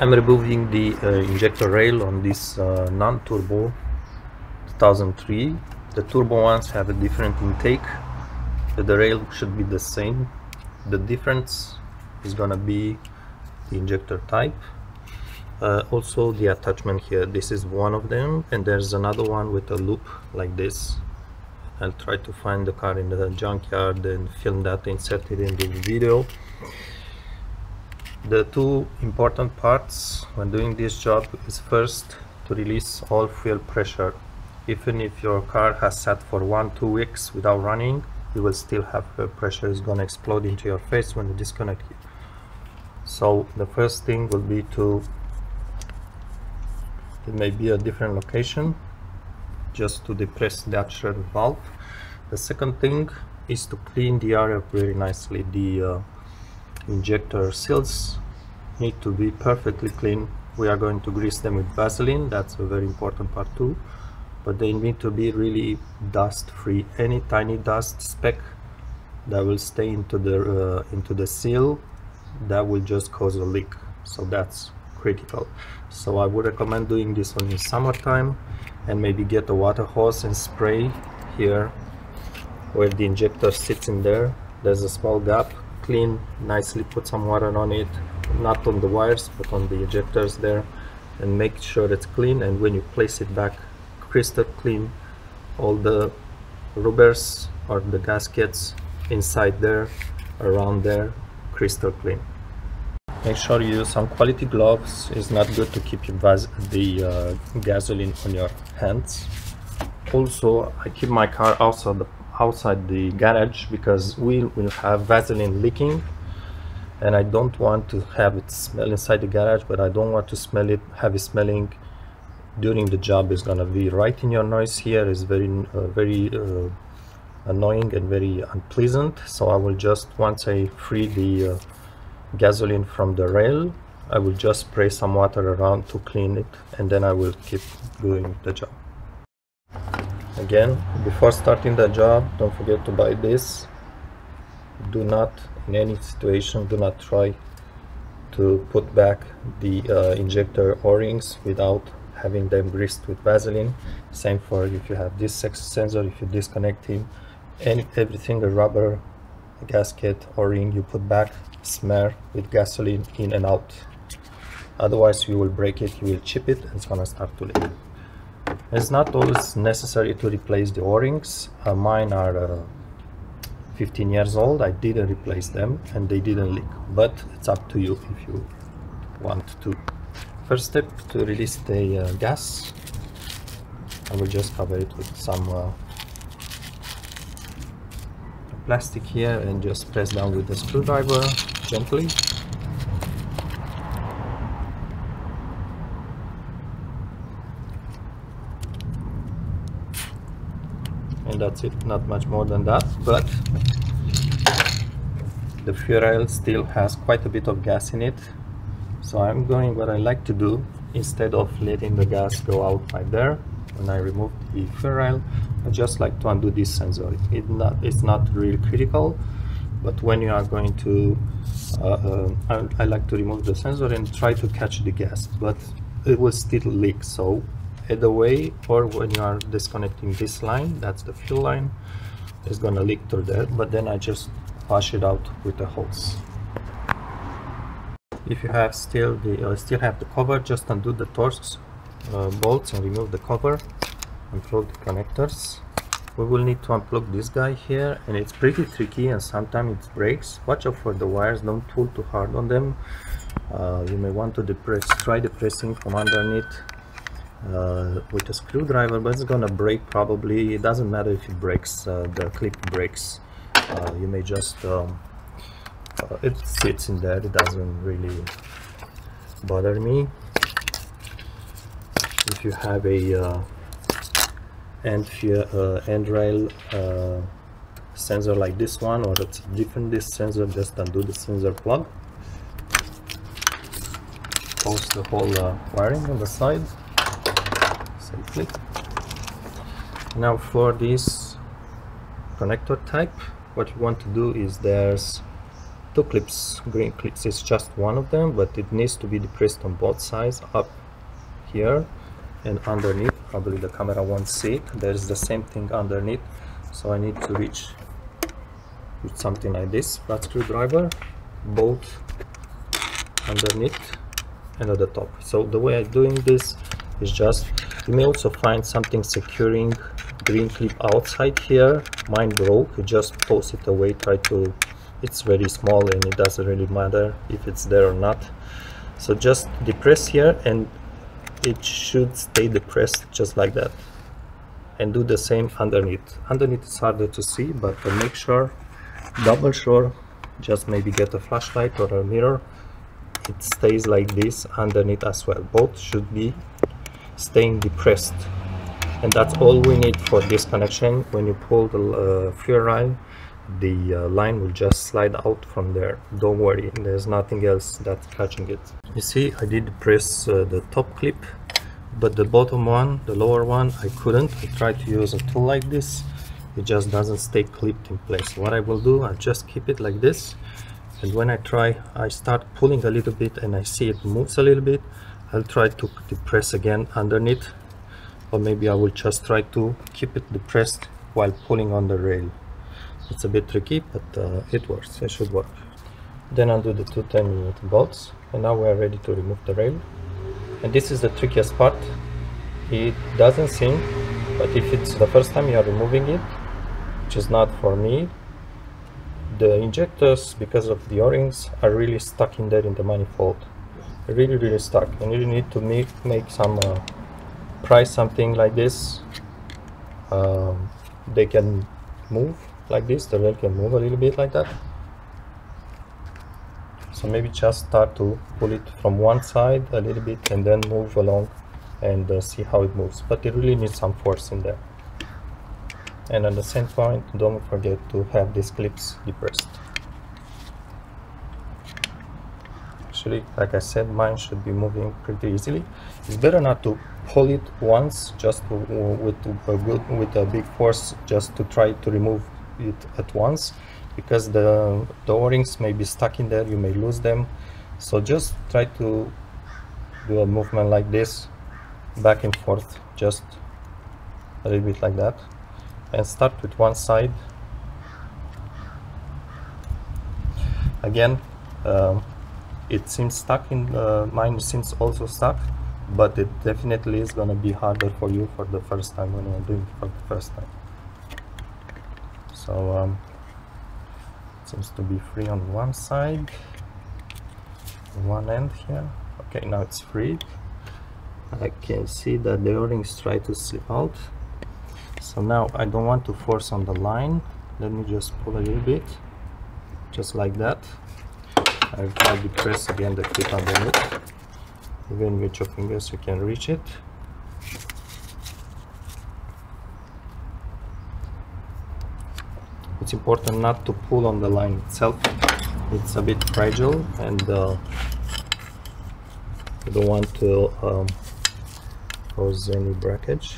I'm removing the uh, injector rail on this uh, non-turbo 2003 the turbo ones have a different intake but the rail should be the same. The difference is gonna be the injector type. Uh, also the attachment here. This is one of them and there's another one with a loop like this. I'll try to find the car in the junkyard and film that insert it in the video the two important parts when doing this job is first to release all fuel pressure. Even if your car has sat for one two weeks without running you will still have fuel pressure is gonna explode into your face when you disconnect it. So the first thing will be to it may be a different location just to depress the actual valve. The second thing is to clean the area very nicely the uh, injector seals need to be perfectly clean. We are going to grease them with Vaseline. That's a very important part too. But they need to be really dust free any tiny dust speck that will stay into the uh, into the seal that will just cause a leak. So that's critical. So I would recommend doing this on in summertime and maybe get a water hose and spray here where the injector sits in there. There's a small gap clean nicely put some water on it not on the wires but on the ejectors there and make sure it's clean. And when you place it back crystal clean all the rubbers or the gaskets inside there around there crystal clean. Make sure you use some quality gloves. It's not good to keep the uh, gasoline on your hands. Also I keep my car outside the outside the garage because we will have Vaseline leaking. And I don't want to have it smell inside the garage but I don't want to smell it heavy smelling during the job. Is gonna be right in your noise here. Is very uh, very uh, annoying and very unpleasant. So I will just once I free the uh, gasoline from the rail I will just spray some water around to clean it and then I will keep doing the job again before starting the job don't forget to buy this. Do not in any situation do not try to put back the uh, injector o-rings without having them greased with Vaseline. Same for if you have this sensor if you disconnect him and everything a rubber a gasket or ring you put back smear with gasoline in and out. Otherwise you will break it you will chip it and it's gonna start to leak it's not always necessary to replace the o-rings. Uh, mine are uh, 15 years old. I didn't replace them and they didn't leak. But it's up to you if you want to. First step to release the uh, gas. I will just cover it with some uh, plastic here and just press down with the screwdriver gently that's it. Not much more than that but the fuel still has quite a bit of gas in it. So I'm going what I like to do instead of letting the gas go out right there. When I remove the fuel I just like to undo this sensor. It not, it's not really critical but when you are going to uh, uh, I, I, like to remove the sensor and try to catch the gas but it will still leak. So either way or when you are disconnecting this line that's the fuel line it's gonna leak through there but then I just wash it out with the hose. If you have still the uh, still have the cover just undo the Torx uh, bolts and remove the cover unplug the connectors. We will need to unplug this guy here and it's pretty tricky and sometimes it breaks. Watch out for the wires don't pull too hard on them. Uh, you may want to depress try depressing from underneath uh, with a screwdriver but it's gonna break probably it doesn't matter if it breaks uh, the clip breaks. Uh, you may just um, uh, it sits in there it doesn't really bother me. If you have a uh, end, uh, end rail uh, sensor like this one or it's different this sensor just undo the sensor plug. Close the whole wiring on the side safely. Now for this connector type, what you want to do is there's two clips green clips is just one of them but it needs to be depressed on both sides up here and underneath. Probably the camera won't see it. There's the same thing underneath so I need to reach with something like this flat screwdriver both underneath and at the top. So the way I'm doing this is just you may also find something securing green clip outside here. Mine broke. You just pose it away try to it's very small and it doesn't really matter if it's there or not. So just depress here and it should stay depressed just like that. And do the same underneath. Underneath is harder to see but make sure double sure just maybe get a flashlight or a mirror it stays like this underneath as well. Both should be staying depressed. And that's all we need for this connection. When you pull the uh, fuel line the uh, line will just slide out from there. Don't worry there's nothing else that's catching it. You see I did press uh, the top clip but the bottom one the lower one I couldn't. I tried to use a tool like this. It just doesn't stay clipped in place. What I will do I just keep it like this. And when I try I start pulling a little bit and I see it moves a little bit I'll try to depress again underneath or maybe I will just try to keep it depressed while pulling on the rail. It's a bit tricky but uh, it works. It should work. Then undo the two 10 mm bolts and now we are ready to remove the rail. And this is the trickiest part. It doesn't seem but if it's the first time you are removing it which is not for me the injectors because of the o-rings are really stuck in there in the manifold really really stuck. And you need to make make some uh, price something like this. Um, they can move like this. The rail can move a little bit like that. So maybe just start to pull it from one side a little bit and then move along and uh, see how it moves. But it really needs some force in there. And at the same point don't forget to have these clips depressed actually like I said mine should be moving pretty easily. It's better not to pull it once just with a good with a big force just to try to remove it at once because the, the o-rings may be stuck in there you may lose them. So just try to do a movement like this back and forth just a little bit like that and start with one side. Again um, it seems stuck in uh, mine seems also stuck but it definitely is gonna be harder for you for the first time when you're doing it for the first time. So um, seems to be free on one side. One end here. Okay now it's free. I can see that the o-rings try to slip out. So now I don't want to force on the line. Let me just pull a little bit just like that I'll try to press again the clip underneath even with your fingers you can reach it. It's important not to pull on the line itself. It's a bit fragile and uh, you don't want to um, cause any breakage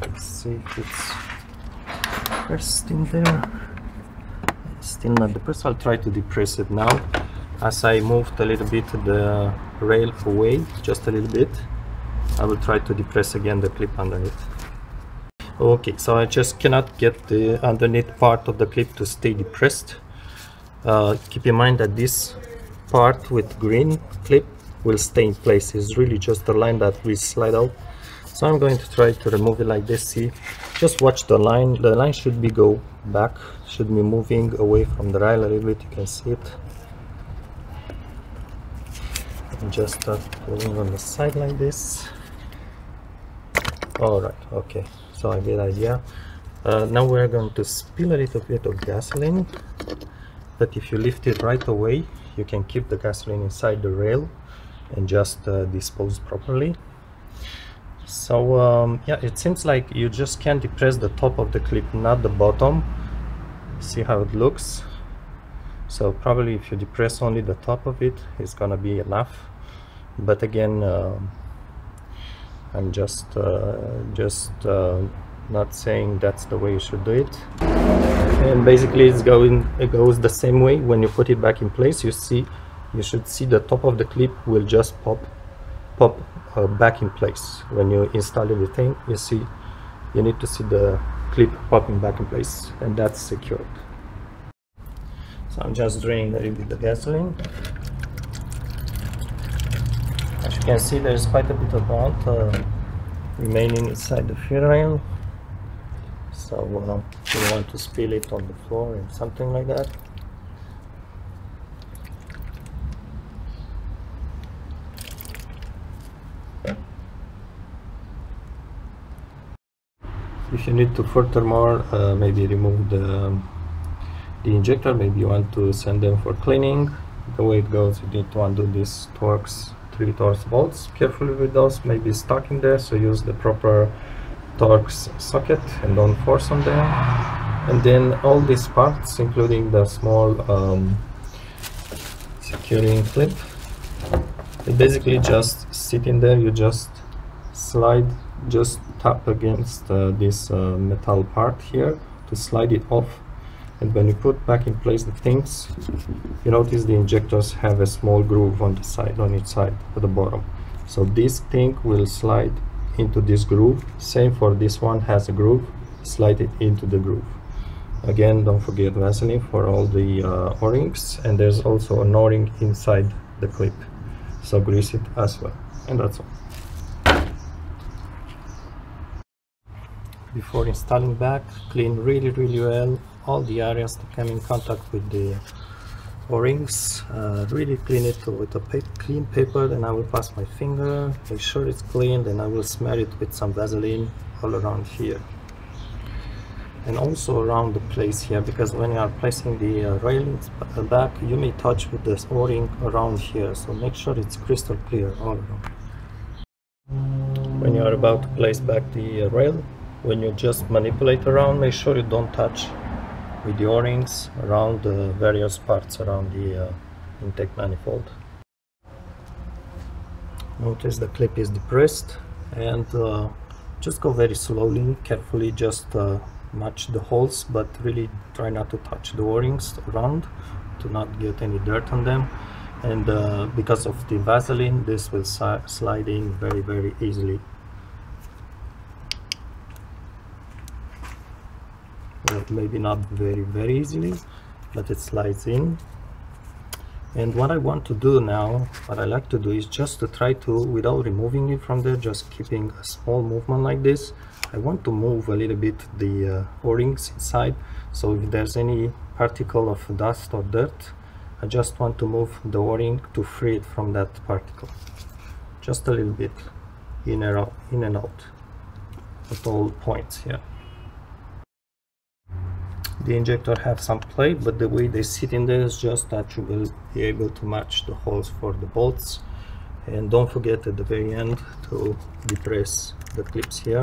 let's see if it's in there. Still not depressed I'll try to depress it now. As I moved a little bit the rail away just a little bit I will try to depress again the clip underneath. Okay so I just cannot get the underneath part of the clip to stay depressed. Uh, keep in mind that this part with green clip will stay in place. It's really just the line that will slide out so I'm going to try to remove it like this see? Just watch the line. The line should be go back should be moving away from the rail a little bit you can see it. And just start pulling on the side like this. All right okay. So i get idea. Uh, now we're going to spill a little bit of gasoline. But if you lift it right away you can keep the gasoline inside the rail and just uh, dispose properly so um, yeah it seems like you just can't depress the top of the clip not the bottom. See how it looks. So probably if you depress only the top of it it's gonna be enough. But again uh, I'm just uh, just uh, not saying that's the way you should do it. And basically it's going it goes the same way. When you put it back in place you see you should see the top of the clip will just pop pop uh, back in place. When you install everything you see you need to see the clip popping back in place and that's secured. So I'm just draining a little bit the gasoline. As you can see there's quite a bit of malt uh, remaining inside the fuel. Rail so uh, you want to spill it on the floor and something like that if you need to furthermore uh, maybe remove the the injector maybe you want to send them for cleaning. The way it goes you need to undo these Torx three Torx bolts carefully with those maybe stuck in there so use the proper Torx socket and don't force on them. And then all these parts including the small um, securing clip it basically just sit in there you just slide just tap against uh, this uh, metal part here to slide it off. And when you put back in place the things you notice the injectors have a small groove on the side on each side at the bottom. So this thing will slide into this groove. Same for this one has a groove slide it into the groove. Again don't forget Vaseline for all the uh, o-rings and there's also an o-ring inside the clip. So grease it as well and that's all before installing back clean really really well all the areas that come in contact with the o-rings uh, really clean it with a paper, clean paper then I will pass my finger make sure it's clean then I will smear it with some Vaseline all around here. And also around the place here because when you are placing the uh, railings back you may touch with this o-ring around here so make sure it's crystal clear all around. When you are about to place back the uh, rail when you just manipulate around make sure you don't touch with the o-rings around the various parts around the uh, intake manifold. Notice the clip is depressed and uh, just go very slowly carefully just uh, match the holes but really try not to touch the o-rings around to not get any dirt on them. And uh, because of the Vaseline this will slide in very very easily maybe not very very easily but it slides in. And what I want to do now what I like to do is just to try to without removing it from there just keeping a small movement like this. I want to move a little bit the uh, o-rings inside. So if there's any particle of dust or dirt I just want to move the o-ring to free it from that particle. Just a little bit in and out, in and out at all points here the injector have some play but the way they sit in there is just that you will be able to match the holes for the bolts. And don't forget at the very end to depress the clips here.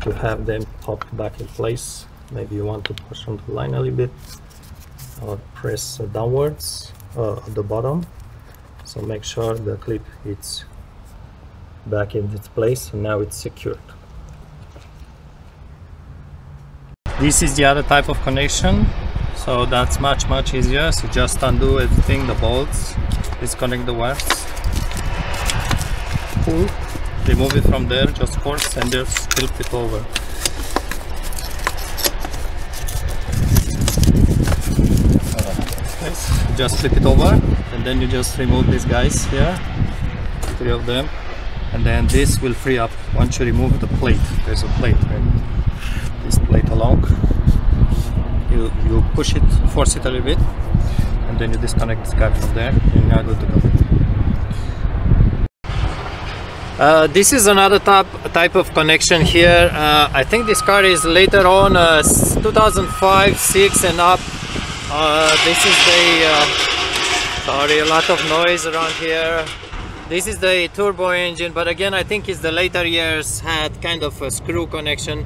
To have them pop back in place. Maybe you want to push on the line a little bit or press downwards uh, at the bottom. So make sure the clip is back in its place and now it's secured this is the other type of connection. So that's much much easier. So just undo everything the bolts disconnect the wires. Pull remove it from there just force and just flip it over. Just flip it over and then you just remove these guys here three of them. And then this will free up once you remove the plate. There's a plate right this plate along. You you push it force it a little bit and then you disconnect this guy from there and now good to go. Uh, this is another type type of connection here. Uh, I think this car is later on uh, 2005 6 and up. Uh, this is the uh, sorry a lot of noise around here. This is the turbo engine but again I think it's the later years had kind of a screw connection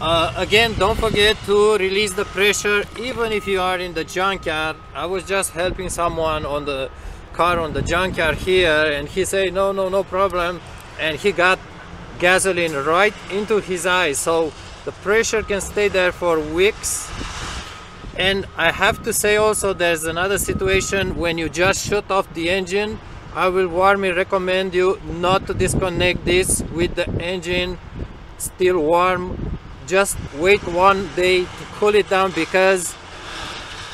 uh, again don't forget to release the pressure. Even if you are in the junkyard I was just helping someone on the car on the junkyard here and he said no no no problem. And he got gasoline right into his eyes. So the pressure can stay there for weeks. And I have to say also there's another situation. When you just shut off the engine I will warmly recommend you not to disconnect this with the engine. Still warm just wait one day to cool it down because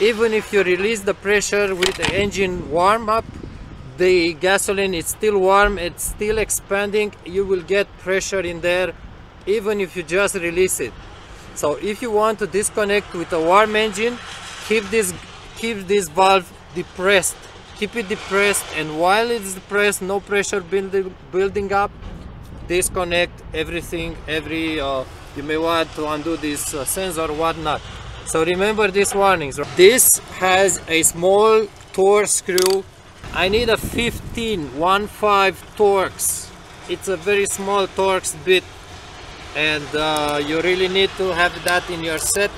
even if you release the pressure with the engine warm up the gasoline is still warm it's still expanding you will get pressure in there even if you just release it. So if you want to disconnect with a warm engine keep this keep this valve depressed. Keep it depressed and while it's depressed no pressure building building up disconnect everything every uh, you may want to undo this uh, sensor whatnot. So remember these warnings. This has a small Torx screw. I need a 15 1 5 Torx it's a very small Torx bit. And uh, you really need to have that in your set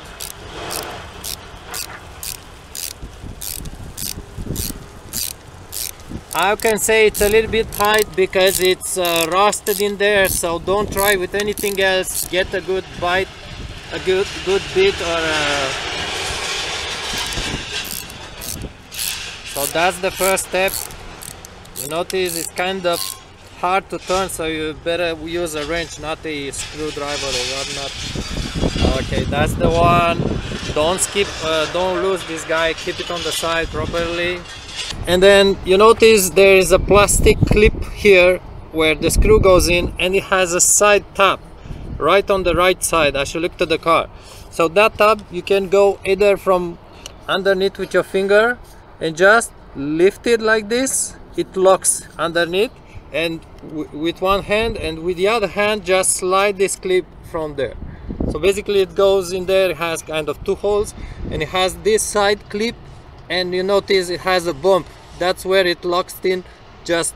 I can say it's a little bit tight because it's uh, rusted in there so don't try with anything else. Get a good bite a good good bit or uh, so that's the first step. You notice it's kind of hard to turn so you better use a wrench not a screwdriver or whatnot. Okay that's the one. Don't skip uh, don't lose this guy. Keep it on the side properly and then you notice there is a plastic clip here where the screw goes in and it has a side tab right on the right side as you look to the car. So that tab you can go either from underneath with your finger and just lift it like this. It locks underneath and with one hand and with the other hand just slide this clip from there. So basically it goes in there it has kind of two holes and it has this side clip and you notice it has a bump that's where it locks in. Just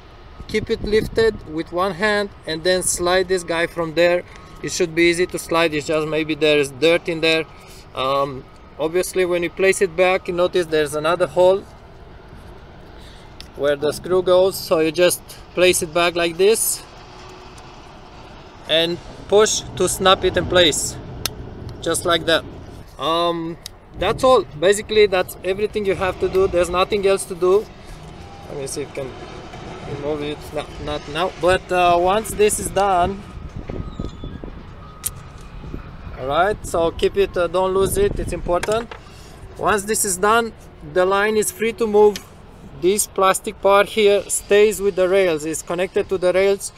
keep it lifted with one hand and then slide this guy from there. It should be easy to slide. It's just maybe there's dirt in there. Um, obviously when you place it back you notice there's another hole where the screw goes. So you just place it back like this and push to snap it in place just like that. Um, that's all. Basically that's everything you have to do. There's nothing else to do let me see if I can remove it. No, not now. But uh, once this is done all right so keep it uh, don't lose it it's important. Once this is done the line is free to move. This plastic part here stays with the rails it's connected to the rails.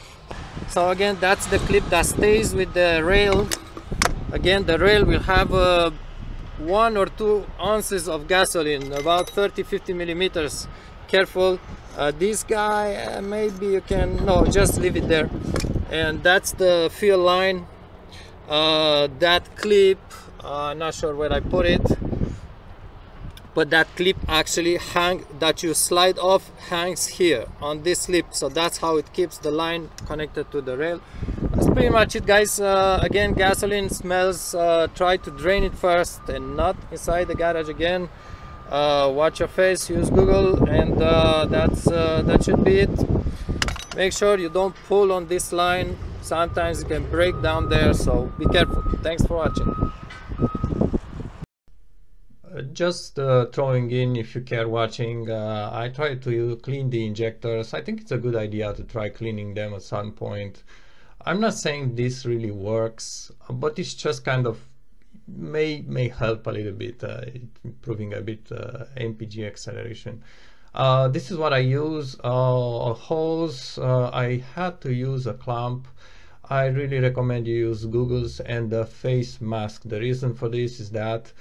So again that's the clip that stays with the rail. Again the rail will have uh, one or two ounces of gasoline about 30 50 millimeters careful. Uh, this guy uh, maybe you can no just leave it there. And that's the fuel line. Uh, that clip uh, not sure where I put it but that clip actually hang that you slide off hangs here on this clip so that's how it keeps the line connected to the rail. That's pretty much it guys. Uh, again gasoline smells uh, try to drain it first and not inside the garage again uh, watch your face use google and uh, that's uh, that should be it. Make sure you don't pull on this line. Sometimes it can break down there so be careful. Thanks for watching. Just uh, throwing in if you care watching uh, i try to clean the injectors. I think it's a good idea to try cleaning them at some point. I'm not saying this really works but it's just kind of may may help a little bit uh, improving a bit uh, mpg acceleration. Uh, this is what i use a hose i had to use a clamp. I really recommend you use Googles and the face mask. The reason for this is that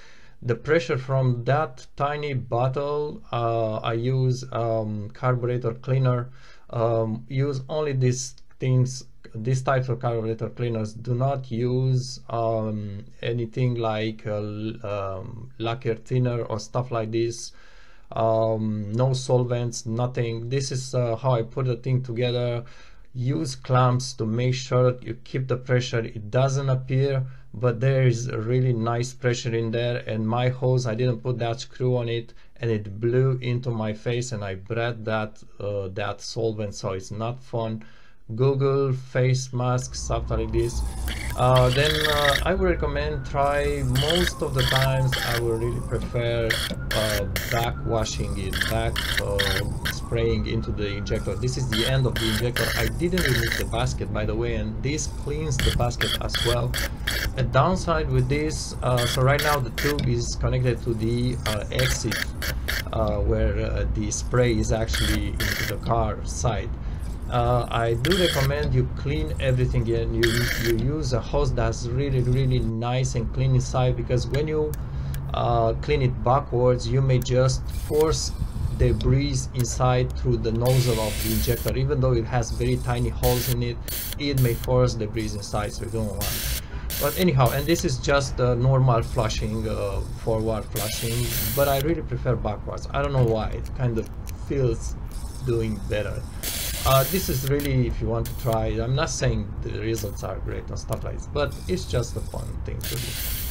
the pressure from that tiny bottle uh, I use um, carburetor cleaner. Um, use only these things these types of carburetor cleaners do not use um, anything like uh, um, lacquer thinner or stuff like this. Um, no solvents nothing. This is uh, how I put the thing together. Use clamps to make sure you keep the pressure. It doesn't appear but there is really nice pressure in there. And my hose I didn't put that screw on it and it blew into my face and I bred that uh, that solvent. So it's not fun Google face mask stuff like this. Uh, then uh, I would recommend try most of the times I would really prefer uh, back washing it back uh, spraying into the injector. This is the end of the injector. I didn't remove the basket by the way and this cleans the basket as well. A downside with this uh, so right now the tube is connected to the uh, exit where the spray is actually into the car side uh, I do recommend you clean everything and you, you use a hose that's really really nice and clean inside because when you uh, clean it backwards you may just force debris inside through the nozzle of the injector. Even though it has very tiny holes in it it may force debris inside so you don't want but anyhow and this is just the normal flushing uh, forward flushing but I really prefer backwards. I don't know why. It kind of feels doing better uh, this is really if you want to try I'm not saying the results are great and stuff like this but it's just a fun thing to do